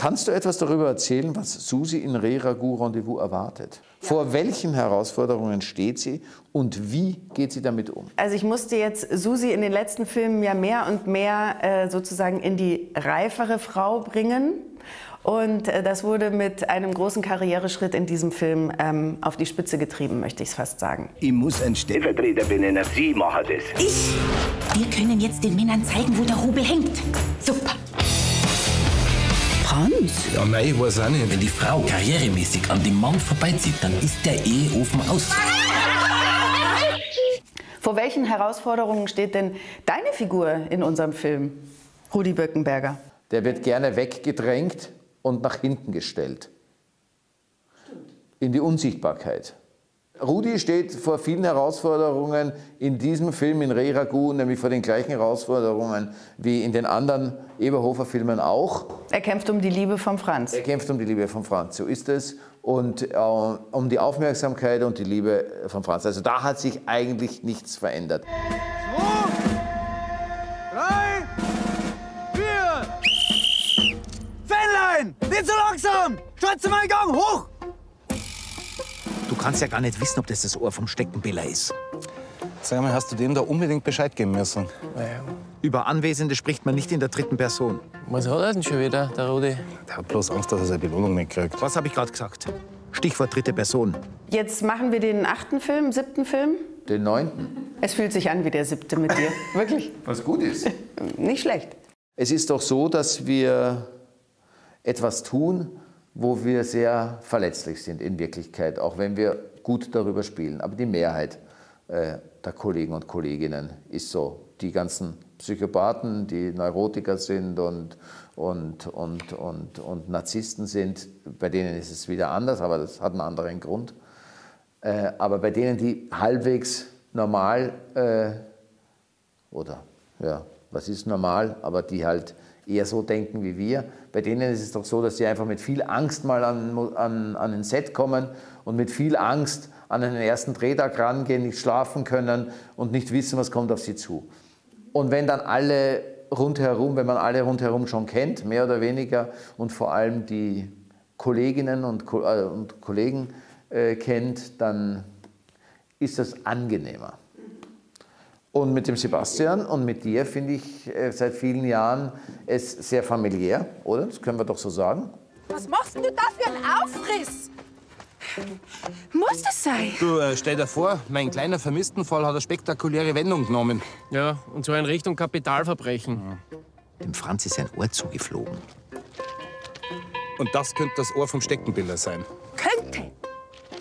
Kannst du etwas darüber erzählen, was Susi in Re Ragout Rendezvous erwartet? Ja. Vor welchen Herausforderungen steht sie und wie geht sie damit um? Also ich musste jetzt Susi in den letzten Filmen ja mehr und mehr äh, sozusagen in die reifere Frau bringen. Und äh, das wurde mit einem großen Karriereschritt in diesem Film ähm, auf die Spitze getrieben, möchte ich es fast sagen. Ich muss ein Stellvertreter benennen. Sie machen das. Ich? Wir können jetzt den Männern zeigen, wo der Rubel hängt. Super. Franz? Ja, mei, ich weiß auch nicht. Wenn die Frau karrieremäßig an dem Mann vorbeizieht, dann ist der Eheofen aus. Vor welchen Herausforderungen steht denn deine Figur in unserem Film, Rudi Böckenberger? Der wird gerne weggedrängt und nach hinten gestellt. In die Unsichtbarkeit. Rudi steht vor vielen Herausforderungen in diesem Film in Re Ragout, nämlich vor den gleichen Herausforderungen wie in den anderen Eberhofer-Filmen auch. Er kämpft um die Liebe von Franz. Er kämpft um die Liebe von Franz, so ist es. Und äh, um die Aufmerksamkeit und die Liebe von Franz. Also da hat sich eigentlich nichts verändert. Zwei, drei, vier. Fähnlein, nicht so langsam! Stürze mal Gang, hoch! Du kannst ja gar nicht wissen, ob das das Ohr vom Steckenbiller ist. Sag mal, hast du dem da unbedingt Bescheid geben müssen? Naja. Über Anwesende spricht man nicht in der dritten Person. Was hat er denn schon wieder, der Rudi? Der hat bloß Angst, dass er seine Belohnung nicht kriegt. Was habe ich gerade gesagt? Stichwort dritte Person. Jetzt machen wir den achten Film, siebten Film. Den neunten. Es fühlt sich an wie der siebte mit dir. Wirklich. Was gut ist. Nicht schlecht. Es ist doch so, dass wir etwas tun, wo wir sehr verletzlich sind in Wirklichkeit, auch wenn wir gut darüber spielen. Aber die Mehrheit äh, der Kollegen und Kolleginnen ist so. Die ganzen Psychopathen, die Neurotiker sind und, und, und, und, und Narzissten sind, bei denen ist es wieder anders, aber das hat einen anderen Grund. Äh, aber bei denen, die halbwegs normal äh, oder ja, was ist normal, aber die halt eher so denken wie wir. Bei denen ist es doch so, dass sie einfach mit viel Angst mal an, an, an ein Set kommen und mit viel Angst an den ersten Drehtag rangehen, nicht schlafen können und nicht wissen, was kommt auf sie zu. Und wenn dann alle rundherum, wenn man alle rundherum schon kennt, mehr oder weniger, und vor allem die Kolleginnen und, äh, und Kollegen äh, kennt, dann ist das angenehmer. Und mit dem Sebastian und mit dir finde ich äh, seit vielen Jahren es sehr familiär, oder? Das können wir doch so sagen. Was machst du da für einen Aufriss? Muss das sein? Du, äh, stell dir vor, mein kleiner Vermisstenfall hat eine spektakuläre Wendung genommen. Ja, und zwar in Richtung Kapitalverbrechen. Ja. Dem Franz ist ein Ohr zugeflogen. Und das könnte das Ohr vom Steckenbiller sein.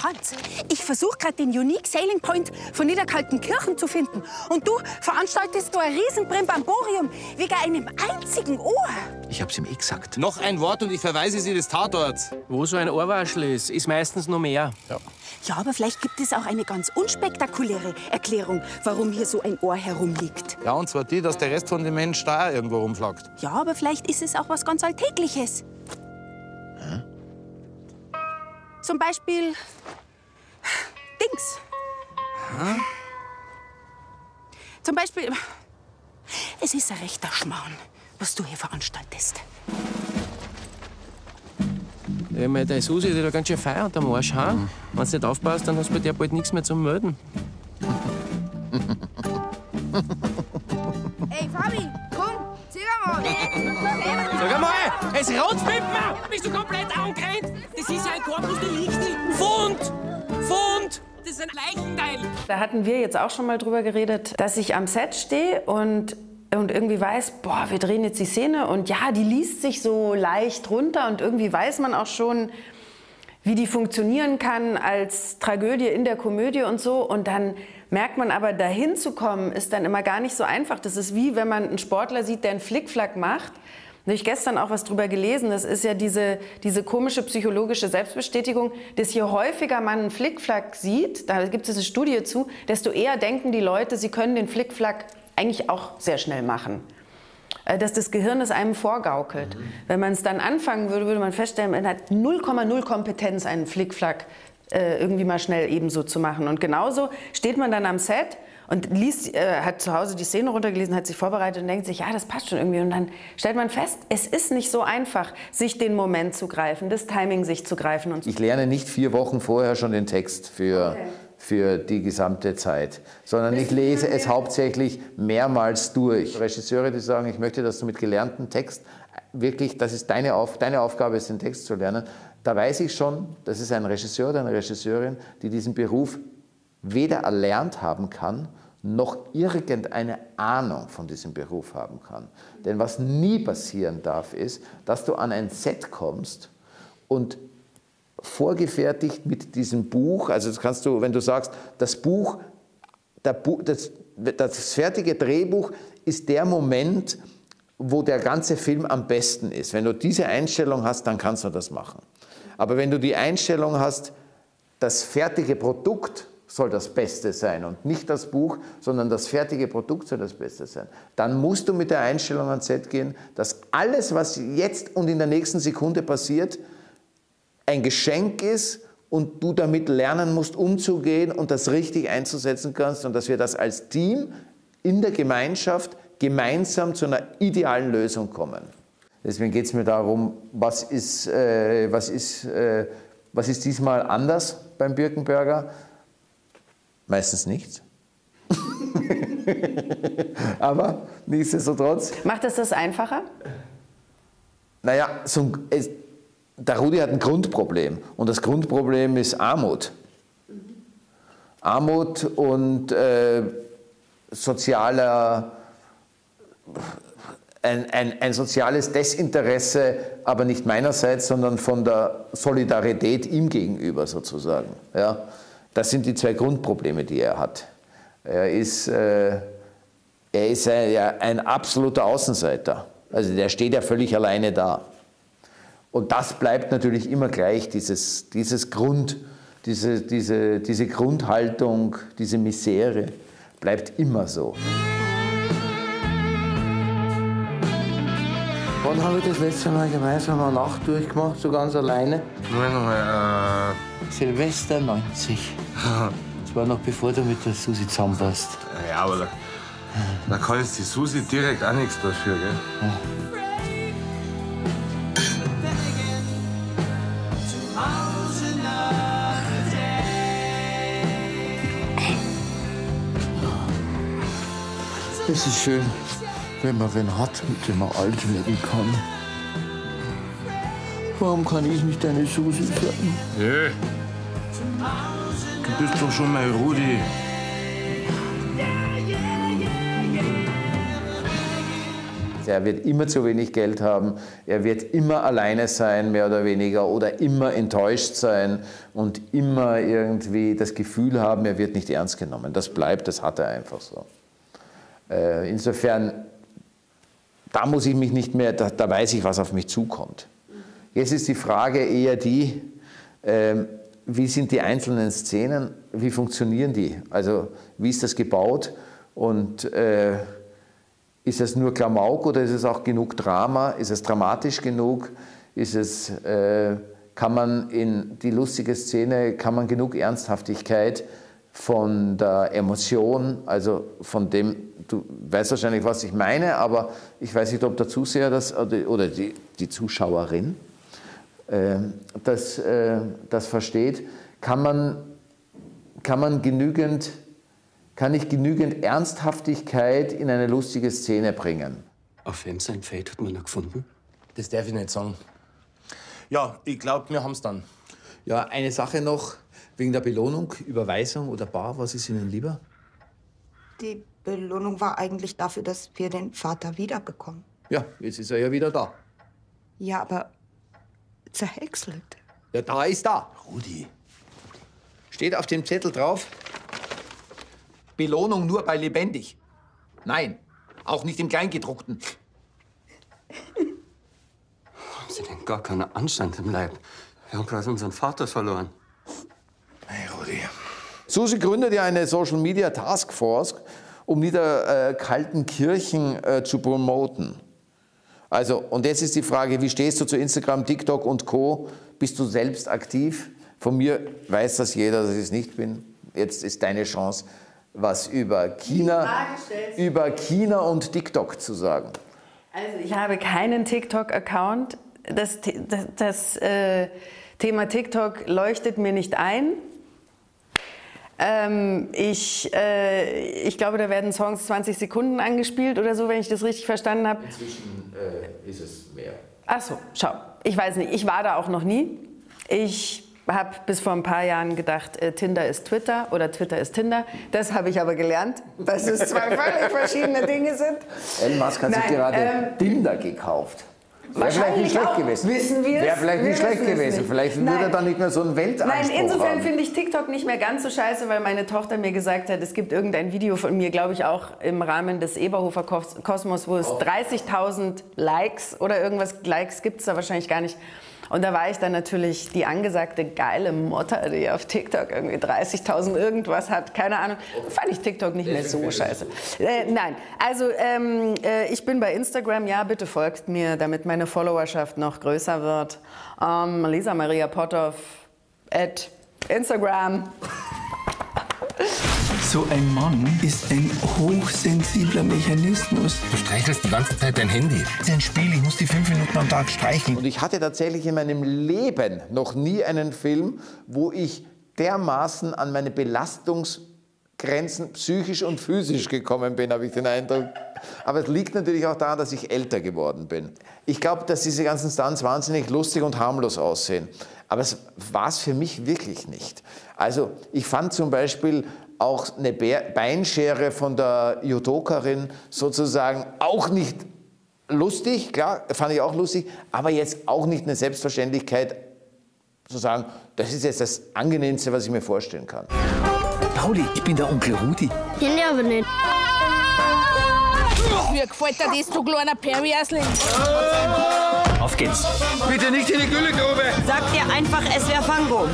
Franz, ich versuche gerade den Unique Sailing Point von Niederkaltenkirchen zu finden. Und du veranstaltest da ein Riesenbrimbamborium wegen einem einzigen Ohr. Ich hab's ihm eh gesagt. Noch ein Wort und ich verweise Sie des Tatorts. Wo so ein Ohrwaschel ist, ist meistens noch mehr. Ja. Ja, aber vielleicht gibt es auch eine ganz unspektakuläre Erklärung, warum hier so ein Ohr herumliegt. Ja, und zwar die, dass der Rest von den Menschen da irgendwo rumflagt. Ja, aber vielleicht ist es auch was ganz Alltägliches. Zum Beispiel Dings. Hä? Zum Beispiel, es ist ein rechter Schmarrn, was du hier veranstaltest. Ja, meine, der Susi, die da ganz schön feier unterm Arsch, ha? Mhm. Wenn du nicht aufpasst, dann hast du bei dir bald nichts mehr zum Melden. es rotzt mit! Bist du komplett angerannt? Das ist ein Korpus Delicti. Fund! Fund! Das ist ein Leichenteil. Da hatten wir jetzt auch schon mal drüber geredet, dass ich am Set stehe und und irgendwie weiß, boah, wir drehen jetzt die Szene und ja, die liest sich so leicht runter und irgendwie weiß man auch schon, wie die funktionieren kann als Tragödie in der Komödie und so. Und dann merkt man aber, dahin zu kommen, ist dann immer gar nicht so einfach. Das ist wie, wenn man einen Sportler sieht, der einen Flickflack macht. Da habe ich gestern auch was drüber gelesen. Das ist ja diese, diese komische psychologische Selbstbestätigung, dass je häufiger man einen Flickflack sieht, da gibt es eine Studie zu, desto eher denken die Leute, sie können den Flickflack eigentlich auch sehr schnell machen. Äh, dass das Gehirn es einem vorgaukelt. Mhm. Wenn man es dann anfangen würde, würde man feststellen, man hat 0,0 Kompetenz, einen Flickflack äh, irgendwie mal schnell ebenso zu machen. Und genauso steht man dann am Set und liest, äh, hat zu Hause die Szene runtergelesen, hat sich vorbereitet und denkt sich, ja, das passt schon irgendwie. Und dann stellt man fest, es ist nicht so einfach, sich den Moment zu greifen, das Timing sich zu greifen. Und so. Ich lerne nicht vier Wochen vorher schon den Text für, okay. für die gesamte Zeit, sondern ich lese es hauptsächlich mehrmals durch. Regisseure, die sagen, ich möchte, dass du mit gelernten Text wirklich, das ist deine, Auf, deine Aufgabe, ist den Text zu lernen. Da weiß ich schon, das ist ein Regisseur oder eine Regisseurin, die diesen Beruf weder erlernt haben kann, noch irgendeine Ahnung von diesem Beruf haben kann. Denn was nie passieren darf, ist, dass du an ein Set kommst und vorgefertigt mit diesem Buch, also das kannst du, wenn du sagst, das Buch, das, das fertige Drehbuch ist der Moment, wo der ganze Film am besten ist. Wenn du diese Einstellung hast, dann kannst du das machen. Aber wenn du die Einstellung hast, das fertige Produkt soll das Beste sein und nicht das Buch, sondern das fertige Produkt soll das Beste sein. Dann musst du mit der Einstellung ans Set gehen, dass alles, was jetzt und in der nächsten Sekunde passiert, ein Geschenk ist und du damit lernen musst, umzugehen und das richtig einzusetzen kannst und dass wir das als Team in der Gemeinschaft gemeinsam zu einer idealen Lösung kommen. Deswegen geht es mir darum, was ist, äh, was, ist, äh, was ist diesmal anders beim Birkenberger? Meistens nichts. Aber nichtsdestotrotz. Macht es das einfacher? Naja, so es, der Rudi hat ein Grundproblem. Und das Grundproblem ist Armut. Armut und äh, sozialer, ein, ein, ein soziales Desinteresse, aber nicht meinerseits, sondern von der Solidarität ihm gegenüber sozusagen. Ja. Das sind die zwei Grundprobleme, die er hat. Er ist, äh, er ist ein, ja, ein absoluter Außenseiter. Also der steht ja völlig alleine da. Und das bleibt natürlich immer gleich, dieses, dieses Grund, diese, diese, diese Grundhaltung, diese Misere bleibt immer so. Wann habe ich das letzte Mal gemeinsam eine Nacht durchgemacht, so ganz alleine? Moment mal, äh... Silvester 90. Das war noch bevor du mit der Susi zusammenpasst. Ja, aber da, da kann jetzt die Susi direkt auch nichts dafür, gell? Ja. Es ist schön, wenn man wen hat, mit dem man alt werden kann. Warum kann ich nicht deine Susi sein? Hey. Du bist doch schon mein Rudi. Er wird immer zu wenig Geld haben, er wird immer alleine sein, mehr oder weniger, oder immer enttäuscht sein und immer irgendwie das Gefühl haben, er wird nicht ernst genommen. Das bleibt, das hat er einfach so. Äh, insofern da muss ich mich nicht mehr, da, da, weiß ich, was auf mich zukommt. Jetzt ist die Frage eher die, äh, wie sind die einzelnen Szenen, wie funktionieren die? Also wie ist das gebaut und äh, ist es nur Klamauk oder ist es auch genug Drama? Ist es dramatisch genug? Ist es, äh, kann man in die lustige Szene, kann man genug Ernsthaftigkeit von der Emotion, also von dem, du weißt wahrscheinlich, was ich meine, aber ich weiß nicht, ob der Zuseher das oder die, die Zuschauerin das, äh, das versteht. Kann man, kann man genügend, kann ich genügend Ernsthaftigkeit in eine lustige Szene bringen? Auf wem sein Feld hat man noch gefunden? Das darf ich nicht sagen. Ja, ich glaube, wir haben es dann. Ja, eine Sache noch. Wegen der Belohnung, Überweisung oder Bar, was ist Ihnen lieber? Die Belohnung war eigentlich dafür, dass wir den Vater wiederbekommen. Ja, jetzt ist er ja wieder da. Ja, aber zerhäckselt. Ja, da ist da. Rudi. Steht auf dem Zettel drauf, Belohnung nur bei lebendig. Nein, auch nicht im Kleingedruckten. Haben Sie denn gar keinen Anstand im Leib? Wir haben gerade unseren Vater verloren. Hey, Rudi. Susi gründet ja eine Social Media Task Force, um Niederkaltenkirchen äh, zu promoten. Also, und jetzt ist die Frage, wie stehst du zu Instagram, TikTok und Co.? Bist du selbst aktiv? Von mir weiß das jeder, dass ich es nicht bin. Jetzt ist deine Chance. was über China, über China und TikTok zu sagen. Also ich habe keinen TikTok-Account. Das, das, das äh, Thema TikTok leuchtet mir nicht ein. Ähm, ich, äh, ich glaube, da werden Songs 20 Sekunden angespielt oder so, wenn ich das richtig verstanden habe. Inzwischen äh, ist es mehr. Ach so, schau. Ich weiß nicht, ich war da auch noch nie. Ich habe bis vor ein paar Jahren gedacht, äh, Tinder ist Twitter oder Twitter ist Tinder. Das habe ich aber gelernt, dass es zwei völlig verschiedene Dinge sind. Elon Musk hat sich Nein, gerade ähm, Tinder gekauft. Wäre vielleicht nicht schlecht gewesen. Wissen wir es? Wäre vielleicht nicht schlecht gewesen. nicht. Vielleicht Nein. würde er dann nicht mehr so einen Weltanspruch Nein, insofern finde ich TikTok nicht mehr ganz so scheiße, weil meine Tochter mir gesagt hat, es gibt irgendein Video von mir, glaube ich auch im Rahmen des Eberhofer Kos- Kosmos, wo es 30.000 Likes oder irgendwas, Likes gibt es da wahrscheinlich gar nicht. Und da war ich dann natürlich die angesagte geile Mutter, die auf TikTok irgendwie 30.000 irgendwas hat, keine Ahnung. Fand ich TikTok nicht mehr so scheiße. Äh, nein, also ähm, äh, ich bin bei Instagram, ja, bitte folgt mir, damit meine Followerschaft noch größer wird. Ähm, Lisa Maria Potthoff at Instagram. So ein Mann ist ein hochsensibler Mechanismus. Du streichelst die ganze Zeit dein Handy. Das ist ein Spiel, ich muss die fünf Minuten am Tag streicheln. Und ich hatte tatsächlich in meinem Leben noch nie einen Film, wo ich dermaßen an meine Belastungsgrenzen psychisch und physisch gekommen bin, habe ich den Eindruck. Aber es liegt natürlich auch daran, dass ich älter geworden bin. Ich glaube, dass diese ganzen Stunts wahnsinnig lustig und harmlos aussehen. Aber es war es für mich wirklich nicht. Also ich fand zum Beispiel auch eine Be- Beinschere von der Judokerin sozusagen auch nicht lustig, klar, fand ich auch lustig, aber jetzt auch nicht eine Selbstverständlichkeit zu sagen, das ist jetzt das Angenehmste, was ich mir vorstellen kann. Pauli, ich bin der Onkel Rudi. Kenn ich aber nicht. Wie gefällt dir das, du kleiner Perry-Asling? Auf geht's. Bitte nicht in die Güllegrube! Sag dir einfach, es wäre Fango.